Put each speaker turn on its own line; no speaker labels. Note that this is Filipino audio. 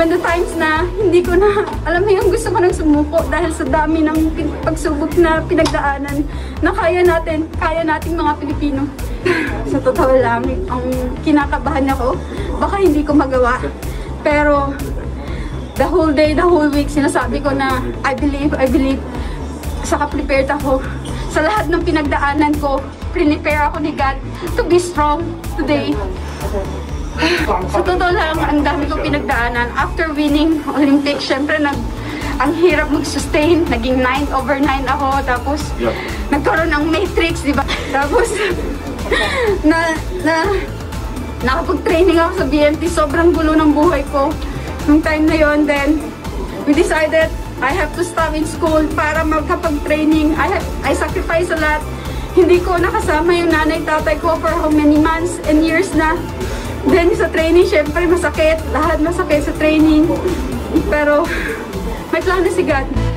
when the times na hindi ko na, alam mo yung gusto ko nang sumuko dahil sa dami ng pagsubok na pinagdaanan na kaya natin, kaya nating mga Pilipino. sa totoo lang, ang kinakabahan ako, baka hindi ko magawa. Pero, the whole day, the whole week, sinasabi ko na I believe, I believe. Saka prepared ako. Sa lahat ng pinagdaanan ko, prepare ako ni God to be strong today. Sa totoo lang, ang dami kong pinagdaanan. After winning Olympics, syempre nag, ang hirap mag-sustain. Naging 9 over 9 ako. Tapos,
Yeah.
nagkaroon ng matrix, di ba? Tapos, na, na, nakapag-training ako sa BMT. Sobrang gulo ng buhay ko. Nung time na yon then, we decided I have to stop in school para magkapag-training. I, have, I sacrifice a lot. Hindi ko nakasama yung nanay tatay ko for how many months and years na. Then sa training, syempre masakit. Lahat masakit sa training. Pero may plano si God.